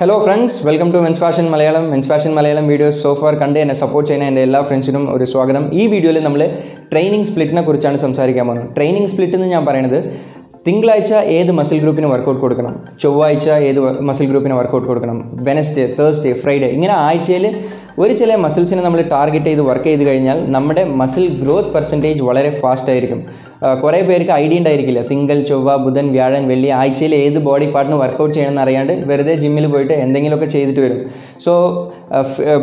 Hello friends welcome to men's fashion Malayalam men's fashion Malayalam videos so far കണ്ട് എന്നെ support ചെയ്യുന്ന എന്റെ എല്ലാ ഫ്രണ്ട്സിനും ഒരു സ്വാഗതം. ഈ വീഡിയോയിൽ നമ്മൾ ട്രെയിനിങ് സ്പ്ലിറ്റിനെ കുറിച്ചാണ് സംസാരിക്കാൻ പോകുന്നത്. ട്രെയിനിങ് സ്പ്ലിറ്റ് എന്ന് ഞാൻ പറയുന്നത് തിങ്കളാഴ്ച ഏത് മസിൽ ഗ്രൂപ്പിന് വർക്കൗട്ട് കൊടുക്കണം? ചൊവ്വാഴ്ച ഏത് മസിൽ ഗ്രൂപ്പിന് വർക്കൗട്ട് കൊടുക്കണം? വെനസ്ഡേ തേഴ്സ്ഡേ ഫ്രൈഡേ ഇങ്ങനെ ആഴ്ചയിൽ ഒരു ചില മസിൽസിനെ നമ്മൾ ടാർഗറ്റ് ചെയ്ത് വർക്ക് ചെയ്ത് കഴിഞ്ഞാൽ നമ്മുടെ മസിൽ ഗ്രോത്ത് പെർസെന്റേജ് വളരെ ഫാസ്റ്റ് ആയിരിക്കും. കുറേ പേർക്ക് ഐഡിയ ഉണ്ടായിരിക്കില്ല. തിങ്കൾ ചൊവ്വ ബുധൻ വ്യാഴൻ വെള്ളി ആഴ്ചയിൽ ഏത് ബോഡി പാർട്ടിന് വർക്കൗട്ട് ചെയ്യണം അറിയാണ്ട് വെറുതെ ജിമ്മിൽ പോയിട്ട് എന്തെങ്കിലുമൊക്കെ ചെയ്തിട്ട് വരും. സോ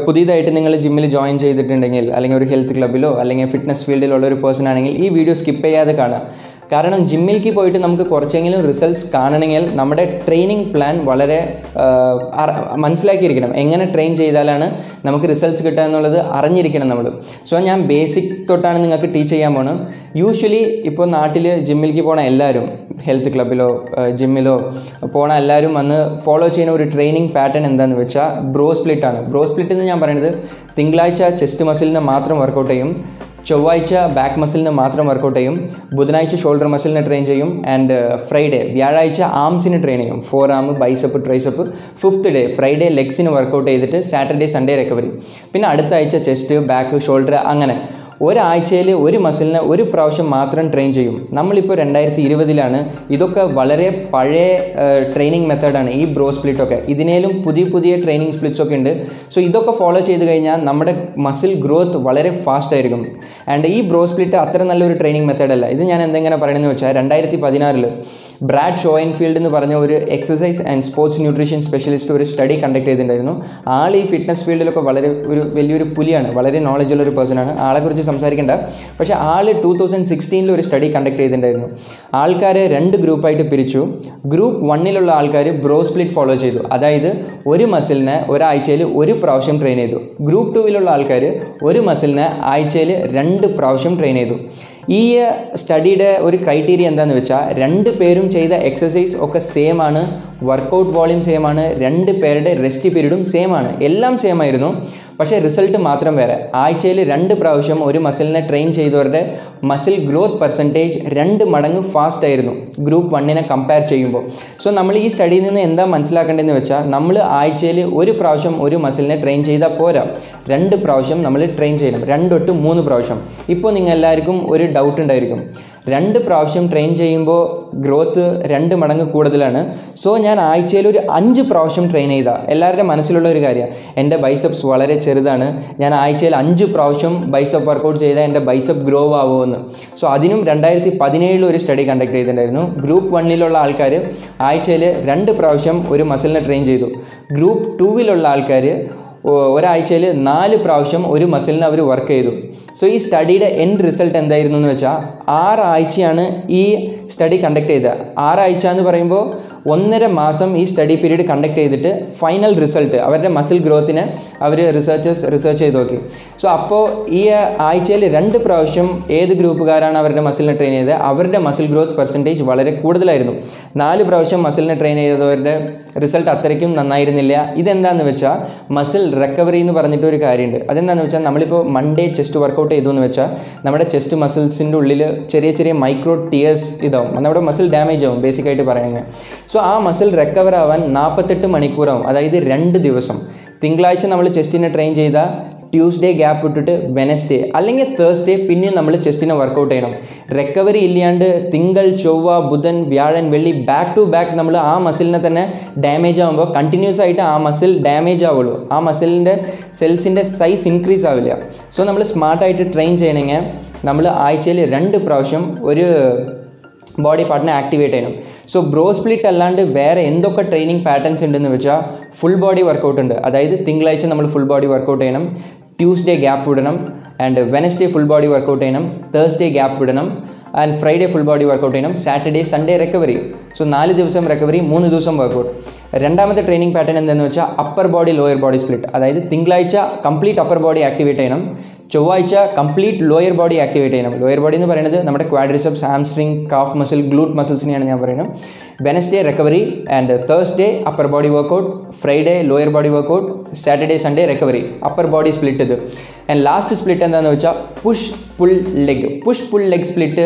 പുതിയതായിട്ട് നിങ്ങൾ ജിമ്മിൽ ജോയിൻ ചെയ്തിട്ടുണ്ടെങ്കിൽ അല്ലെങ്കിൽ ഒരു ഹെൽത്ത് ക്ലബിലോ അല്ലെങ്കിൽ ഫിറ്റ്നസ് ഫീൽഡിലുള്ള ഒരു പേഴ്സൺ ആണെങ്കിൽ ഈ വീഡിയോ സ്കിപ്പ് ചെയ്യാതെ കാണാം കാരണം ജിമ്മിലേക്ക് പോയിട്ട് നമുക്ക് കുറച്ചെങ്കിലും റിസൾട്ട്സ് കാണണമെങ്കിൽ നമ്മുടെ ട്രെയിനിങ് പ്ലാൻ വളരെ മനസ്സിലാക്കിയിരിക്കണം. എങ്ങനെ ട്രെയിൻ ചെയ്താലാണ് നമുക്ക് റിസൾട്ട്സ് കിട്ടുക എന്നുള്ളത് അറിഞ്ഞിരിക്കണം നമ്മൾ. സോ ഞാൻ ബേസിക് തൊട്ടാണ് നിങ്ങൾക്ക് ടീച്ച് ചെയ്യാൻ പോകുന്നത് യൂഷ്വലി ഇപ്പോൾ നാട്ടിൽ ജിമ്മിലേക്ക് പോണ എല്ലാവരും ഹെൽത്ത് ക്ലബിലോ ജിമ്മിലോ പോണ എല്ലാവരും വന്ന് ഫോളോ ചെയ്യുന്ന ഒരു ട്രെയിനിങ് പാറ്റേൺ എന്താണെന്ന് വെച്ചാൽ ബ്രോ സ്പ്ലിറ്റ് ആണ്. ബ്രോ സ്പ്ലിറ്റ് എന്ന് ഞാൻ പറയുന്നത് തിങ്കളാഴ്ച ചെസ്റ്റ് മസിലിന് മാത്രം വർക്കൗട്ട് ചെയ്യും. ചൊവ്വാഴ്ച ബാക്ക് മസിലിന് മാത്രം വർക്കൗട്ട് ചെയ്യും. ബുധനാഴ്ച ഷോൾഡർ മസിലിന് ട്രെയിൻ ചെയ്യും. ആൻഡ് ഫ്രൈഡേ വ്യാഴാഴ്ച ആംസിന് ട്രെയിൻ ചെയ്യും. Forearm bicep tricep fifth day Friday ലെഗ്സിന് workout ചെയ്തിട്ട് സാറ്റർഡേ സൺഡേ റിക്കവറി പിന്നെ അടുത്ത ആഴ്ച ചെസ്റ്റ് ബാക്ക് ഷോൾഡർ അങ്ങനെ. ഒരാഴ്ചയിൽ ഒരു മസിലിനെ ഒരു പ്രാവശ്യം മാത്രം ട്രെയിൻ ചെയ്യും. നമ്മളിപ്പോൾ രണ്ടായിരത്തി ഇരുപതിലാണ് ഇതൊക്കെ വളരെ പഴയ ട്രെയിനിങ് മെത്തേഡാണ് ഈ ബ്രോ സ്പ്ലിറ്റൊക്കെ ഇതിനേലും പുതിയ പുതിയ ട്രെയിനിങ് സ്പ്ലിറ്റ്സ് ഒക്കെ ഉണ്ട്. സോ ഇതൊക്കെ ഫോളോ ചെയ്ത് കഴിഞ്ഞാൽ നമ്മുടെ മസിൽ ഗ്രോത്ത് വളരെ ഫാസ്റ്റ് ആയിരിക്കും. ആൻഡ് ഈ ബ്രോ സ്പ്ലിറ്റ് അത്ര നല്ലൊരു ട്രെയിനിങ് മെത്തേഡല്ല ഇത് ഞാൻ എന്തെങ്ങനെ പറയണമെന്ന് വെച്ചാൽ രണ്ടായിരത്തി പതിനാറിൽ ബ്രാഡ് ഷോയിൻഫീൽഡ് എന്ന് പറഞ്ഞ ഒരു exercise and sports nutrition specialist ഒരു സ്റ്റഡി കണ്ടക്ട് ചെയ്തിട്ടുണ്ടായിരുന്നു. ആൾ ഈ ഫിറ്റ്നസ് ഫീൽഡിലൊക്കെ വളരെ ഒരു വലിയൊരു പുലിയാണ്. വളരെ നോളജുള്ള ഒരു പേഴ്സൺ ആണ്. ആളെക്കുറിച്ച് സംസാരിക്കേണ്ട. പക്ഷെ ആൾ ടൂ തൗസൻഡ് സിക്സ്റ്റീനിൽ ഒരു സ്റ്റഡി കണ്ടക്ട് ചെയ്തിട്ടുണ്ടായിരുന്നു. ആൾക്കാരെ രണ്ട് ഗ്രൂപ്പായിട്ട് പിരിച്ചു. ഗ്രൂപ്പ് വണ്ണിലുള്ള ആൾക്കാർ ബ്രോ സ്പ്ലിറ്റ് ഫോളോ ചെയ്തു. അതായത് ഒരു മസിലിനെ ഒരാഴ്ചയിൽ ഒരു പ്രാവശ്യം ട്രെയിൻ ചെയ്തു. ഗ്രൂപ്പ് ടൂവിലുള്ള ആൾക്കാർ ഒരു മസിലിനെ ആഴ്ചയിൽ രണ്ട് പ്രാവശ്യം ട്രെയിൻ ചെയ്തു. ഈ സ്റ്റഡിയുടെ ഒരു ക്രൈറ്റീരിയ എന്താണെന്ന് വെച്ചാൽ രണ്ട് പേരും ചെയ്ത എക്സസൈസ് ഒക്കെ സെയിം ആണ് വർക്കൗട്ട് വോളിയം സെയിം ആണ് രണ്ട് പേരുടെ റെസ്റ്റ് പീരീഡും സെയിം ആണ്. എല്ലാം സെയിം ആയിരുന്നു. പക്ഷേ റിസൾട്ട് മാത്രം വേറെ. ആഴ്ചയിൽ രണ്ട് പ്രാവശ്യം ഒരു മസിലിനെ ട്രെയിൻ ചെയ്തവരുടെ മസിൽ ഗ്രോത്ത് പെർസെന്റേജ് രണ്ട് മടങ്ങ് ഫാസ്റ്റ് ആയിരുന്നു. ഗ്രൂപ്പ് വണ്ണിനെ കമ്പയർ ചെയ്യുമ്പോൾ. സോ നമ്മൾ ഈ സ്റ്റഡിയിൽ നിന്ന് എന്താ മനസ്സിലാക്കേണ്ടതെന്ന് വെച്ചാൽ നമ്മൾ ആഴ്ചയിൽ ഒരു പ്രാവശ്യം ഒരു മസിലിനെ ട്രെയിൻ ചെയ്താൽ പോരാ. രണ്ട് പ്രാവശ്യം നമ്മൾ ട്രെയിൻ ചെയ്യണം. രണ്ട് തൊട്ട് മൂന്ന് പ്രാവശ്യം. ഇപ്പോൾ നിങ്ങൾ എല്ലാവർക്കും ഒരു ഡൗട്ട് ഉണ്ടായിരിക്കും. രണ്ട് പ്രാവശ്യം ട്രെയിൻ ചെയ്യുമ്പോൾ ഗ്രോത്ത് രണ്ട് മടങ്ങ് കൂടുതലാണ്. സോ ഞാൻ ആഴ്ചയിൽ ഒരു അഞ്ച് പ്രാവശ്യം ട്രെയിൻ ചെയ്താൽ എല്ലാവരുടെ മനസ്സിലുള്ള ഒരു കാര്യമാണ് എന്റെ ബൈസപ്സ് വളരെ ചെറുതാണ്. ഞാൻ ആഴ്ചയിൽ അഞ്ച് പ്രാവശ്യം ബൈസപ്പ് വർക്കൗട്ട് ചെയ്താൽ എന്റെ ബൈസപ്പ് ഗ്രോ ആവുമെന്ന്. സോ അതിനും രണ്ടായിരത്തി പതിനേഴിൽ ഒരു സ്റ്റഡി കണ്ടക്ട് ചെയ്തിട്ടുണ്ടായിരുന്നു. ഗ്രൂപ്പ് വണ്ണിലുള്ള ആൾക്കാർ ആഴ്ചയിൽ രണ്ട് പ്രാവശ്യം ഒരു മസിലിനെ ട്രെയിൻ ചെയ്തു. ഗ്രൂപ്പ് ടൂവിലുള്ള ആൾക്കാർ ഒരാഴ്ചയിൽ നാല് പ്രാവശ്യം ഒരു മസിലിന് അവർ വർക്ക് ചെയ്തു. സോ ഈ സ്റ്റഡിയുടെ എൻഡ് റിസൾട്ട് എന്തായിരുന്നു എന്ന് വെച്ചാൽ ആറാഴ്ചയാണ് ഈ സ്റ്റഡി കണ്ടക്ട് ചെയ്തത്. ആറാഴ്ച എന്ന് പറയുമ്പോൾ ഒന്നര മാസം ഈ സ്റ്റഡി പീരീഡ് കണ്ടക്ട് ചെയ്തിട്ട് ഫൈനൽ റിസൾട്ട് അവരുടെ മസിൽ ഗ്രോത്തിനെ അവർ റിസർച്ചേഴ്സ് റിസർച്ച് ചെയ്ത് നോക്കി. സോ അപ്പോൾ ഈ ആഴ്ചയിൽ രണ്ട് പ്രാവശ്യം ഏത് ഗ്രൂപ്പുകാരാണ് അവരുടെ മസിലിനെ ട്രെയിൻ ചെയ്തത്? അവരുടെ മസിൽ ഗ്രോത്ത് പെർസെന്റേജ് വളരെ കൂടുതലായിരുന്നു. നാല് പ്രാവശ്യം മസിലിനെ ട്രെയിൻ ചെയ്തവരുടെ റിസൾട്ട് അത്രയ്ക്കും നന്നായിരുന്നില്ല. ഇതെന്താണെന്ന് വെച്ചാൽ മസിൽ റിക്കവറി എന്ന് പറഞ്ഞിട്ട് ഒരു കാര്യമുണ്ട് അതെന്താണെന്ന് വെച്ചാൽ നമ്മളിപ്പോൾ മൺഡേ ചെസ്റ്റ് വർക്കൗട്ട് ചെയ്തു എന്ന് വെച്ചാൽ നമ്മുടെ ചെസ്റ്റ് മസിൽസിന്റെ ഉള്ളിൽ ചെറിയ ചെറിയ മൈക്രോ ടിയേഴ്സ് ഇതാവും. നമ്മുടെ മസിൽ ഡാമേജ് ആവും ബേസിക്കായിട്ട് പറയണമെങ്കിൽ സോ ആ മസിൽ റിക്കവർ ആവാൻ നാൽപ്പത്തെട്ട് മണിക്കൂറാവും. അതായത് രണ്ട് ദിവസം. തിങ്കളാഴ്ച നമ്മൾ ചെസ്റ്റിനെ ട്രെയിൻ ചെയ്താൽ ട്യൂസ്ഡേ ഗ്യാപ്പ് ഇട്ടിട്ട് വെനസ്ഡേ അല്ലെങ്കിൽ തേഴ്സ്ഡേ പിന്നെയും നമ്മൾ ചെസ്റ്റിനെ വർക്കൗട്ട് ചെയ്യണം. റിക്കവറി ഇല്ലാണ്ട് തിങ്കൾ ചൊവ്വ ബുധൻ വ്യാഴൻ വെള്ളി ബാക്ക് ടു ബാക്ക് നമ്മൾ ആ മസിലിനെ തന്നെ ഡാമേജ് ആകുമ്പോൾ കണ്ടിന്യൂസ് ആയിട്ട് ആ മസിൽ ഡാമേജ് ആവുള്ളൂ. ആ മസിലിന്റെ സെൽസിന്റെ സൈസ് ഇൻക്രീസ് ആവില്ല. സോ നമ്മൾ സ്മാർട്ടായിട്ട് ട്രെയിൻ ചെയ്യണമെങ്കിൽ നമ്മൾ ആഴ്ചയിൽ രണ്ട് പ്രാവശ്യം ഒരു ബോഡി പാർട്ടിനെ ആക്ടിവേറ്റ് ചെയ്യണം. സോ ബ്രോ സ്പ്ലിറ്റ് അല്ലാണ്ട് വേറെ എന്തൊക്കെ ട്രെയിനിങ് പാറ്റേൺസ് ഉണ്ടെന്ന് വെച്ചാൽ ഫുൾ ബോഡി വർക്കൗട്ട് ഉണ്ട്. അതായത് തിങ്കളാഴ്ച നമ്മൾ ഫുൾ ബോഡി വർക്കൗട്ട് ചെയ്യണം. ട്യൂസ്ഡേ ഗ്യാപ്പ് വിടണം. And Wednesday full body workout ചെയ്യണം. തേഴ്സ്ഡേ ഗ്യാപ്പ് വിടണം. And Friday full body workout ചെയ്യണം. സാറ്റർഡേ സൺഡേ റിക്കവറി സോ നാല് ദിവസം റിക്കവറി മൂന്ന് ദിവസം വർക്കൗട്ട് രണ്ടാമത്തെ ട്രെയിനിങ് പാറ്റേൺ എന്താണെന്ന് വെച്ചാൽ upper body lower body split അതായത് തിങ്കളാഴ്ച കംപ്ലീറ്റ് അപ്പർ ബോഡി ആക്ടിവേറ്റ് ചെയ്യണം. ചൊവ്വാഴ്ച കംപ്ലീറ്റ് ലോയർ ബോഡി ആക്ടിവേറ്റ് ചെയ്യണം. ലോയർ ബോഡി എന്ന് പറയുന്നത് നമ്മുടെ quadriceps hamstring calf muscle glute മസിൽസിനെയാണ് ഞാൻ പറയുന്നത്. Wednesday recovery and Thursday upper body workout Friday lower body workout Saturday Sunday recovery upper body split ഇത്. And last split എന്താണെന്ന് വെച്ചാൽ push pull leg push pull leg split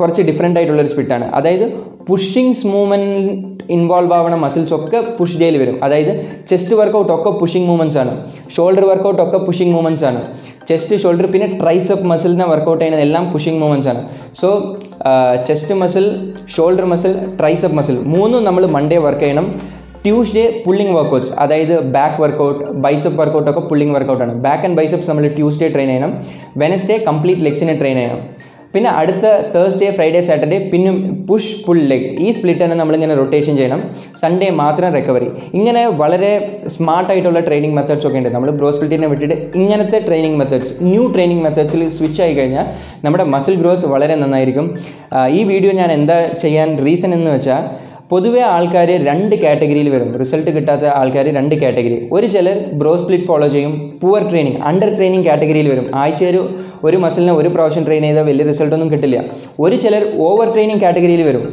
കുറച്ച് different ആയിട്ടുള്ളൊരു സ്പ്ലിറ്റാണ് അതായത് pushings movement involve ആവണ muscles ഒക്കെ push ഡേയിൽ വരും. അതായത് ചെസ്റ്റ് വർക്കൗട്ട് ഒക്കെ പുഷിംഗ് മൂവ്മെന്റ്സ് ആണ്. ഷോൾഡർ വർക്കൗട്ട് ഒക്കെ പുഷിംഗ് മൂവ്മെന്റ്സ് ആണ്. ചെസ്റ്റ് ഷോൾഡർ പിന്നെ ട്രൈസപ്പ് മസിലിനെ വർക്കൗട്ട് ചെയ്യുന്നത് എല്ലാം പുഷിംഗ് മൂവ്മെന്റ്സ് ആണ്. So chest muscle shoulder muscle tricep muscle മൂന്നും നമ്മൾ മൺഡേ വർക്ക് ചെയ്യണം. ട്യൂസ്ഡേ പുള്ളിങ് വർക്കൗട്ട്സ് അതായത് ബാക്ക് വർക്കൗട്ട് ബൈസപ്പ് വർക്കൗട്ട് ഒക്കെ പുള്ളിങ് വർക്കൗട്ടാണ് ബാക്ക് ആൻഡ് ബൈസപ്സ് നമ്മൾ ട്യൂസ്ഡേ ട്രെയിൻ ചെയ്യണം. വെനസ്ഡേ കംപ്ലീറ്റ് ലെഗ്സിനെ ട്രെയിൻ ചെയ്യണം. പിന്നെ അടുത്ത തേഴ്സ്ഡേ ഫ്രൈഡേ സാറ്റർഡേ പിന്നും പുഷ് പുൾ ലെഗ് ഈ സ്പ്ലിറ്റ് തന്നെ നമ്മളിങ്ങനെ റൊട്ടേഷൻ ചെയ്യണം. സൺഡേ മാത്രം റിക്കവറി ഇങ്ങനെ വളരെ സ്മാർട്ടായിട്ടുള്ള ട്രെയിനിങ് മെത്തേഡ്സ് ഒക്കെ ഉണ്ട്. നമ്മൾ ബ്രോ സ്പ്ലിറ്റിനെ വിട്ടിട്ട് ഇങ്ങനത്തെ ട്രെയിനിങ് മെത്തേഡ്സ് ന്യൂ ട്രെയിനിങ് മെത്തേഡ്സിൽ സ്വിച്ച് ആയി കഴിഞ്ഞാൽ നമ്മുടെ മസിൽ ഗ്രോത്ത് വളരെ നന്നായിരിക്കും. ഈ വീഡിയോ ഞാൻ എന്താ ചെയ്യാൻ റീസൺ എന്ന് വെച്ചാൽ പൊതുവേ ആൾക്കാർ രണ്ട് കാറ്റഗറിയിൽ വരും. റിസൾട്ട് കിട്ടാത്ത ആൾക്കാർ രണ്ട് കാറ്റഗറി ഒരു ചിലർ ബ്രോ സ്പ്ലിറ്റ് ഫോളോ ചെയ്യും പുവർ ട്രെയിനിങ് അണ്ടർ ട്രെയിനിങ് കാറ്റഗറിയിൽ വരും. ആഴ്ച ഒരു ഒരു മസിലിനെ ഒരു പ്രാവശ്യം ട്രെയിൻ ചെയ്താൽ വലിയ റിസൾട്ടൊന്നും കിട്ടില്ല. ഒരു ചിലർ ഓവർ ട്രെയിനിങ് കാറ്റഗറിയിൽ വരും.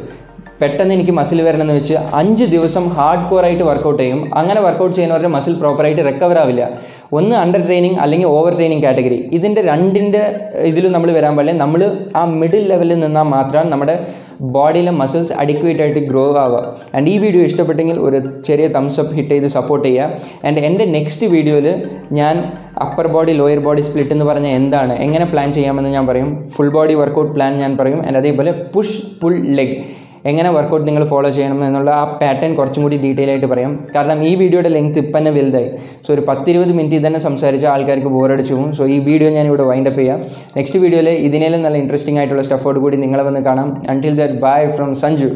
പെട്ടെന്ന് എനിക്ക് മസിൽ വരണമെന്ന് വെച്ച് അഞ്ച് ദിവസം ഹാർഡ് കോർ ആയിട്ട് വർക്കൗട്ട് ചെയ്യും. അങ്ങനെ വർക്കൗട്ട് ചെയ്യുന്നവരുടെ മസിൽ പ്രോപ്പറായിട്ട് റിക്കവർ ആവില്ല. ഒന്ന് അണ്ടർ ട്രെയിനിങ് അല്ലെങ്കിൽ ഓവർ ട്രെയിനിങ് കാറ്റഗറി ഇതിന്റെ രണ്ടിന്റെ ഇതിലും നമ്മൾ വരാൻ പാടില്ല. നമ്മൾ ആ മിഡിൽ ലെവലിൽ നിന്നാൽ മാത്രം നമ്മുടെ ബോഡിയിലെ മസിൽസ് അഡിക്വേറ്റ് ആയിട്ട് ഗ്രോ ആവുക. ആൻഡ് ഈ വീഡിയോ ഇഷ്ടപ്പെട്ടെങ്കിൽ ഒരു ചെറിയ തംസ് അപ്പ് ഹിറ്റ് ചെയ്ത് സപ്പോർട്ട് ചെയ്യുക. ആൻഡ് എന്റെ നെക്സ്റ്റ് വീഡിയോയിൽ ഞാൻ upper body lower body split എന്ന് പറഞ്ഞാൽ എന്താണ്? എങ്ങനെ പ്ലാൻ ചെയ്യാമെന്ന് ഞാൻ പറയും. ഫുൾ ബോഡി വർക്കൗട്ട് പ്ലാൻ ഞാൻ പറയും. ആൻഡ് അതേപോലെ പുഷ് പുൾ ലെഗ് എങ്ങനെ വർക്കൗട്ട് നിങ്ങൾ ഫോളോ ചെയ്യണം എന്നുള്ള ആ പാറ്റേൺ കുറച്ചും കൂടി ഡീറ്റെയിൽ ആയിട്ട് പറയാം. കാരണം ഈ വീഡിയോയുടെ ലെങ്ത് ഇപ്പം തന്നെ വലുതായി. സോ ഒരു പത്തിരുപത് മിനിറ്റ് തന്നെ സംസാരിച്ച ആൾക്കാർക്ക് ബോറടിച്ചു പോകും. സോ ഈ വീഡിയോ ഞാൻ വൈൻഡ് അപ്പ് ചെയ്യാം. നെക്സ്റ്റ് വീഡിയോയിൽ ഇതിനേലും നല്ല ഇൻട്രസ്റ്റിംഗ് ആയിട്ടുള്ള സ്റ്റഫോട് കൂടി നിങ്ങളെ വന്ന് കാണാം. Until that bye from Sanju.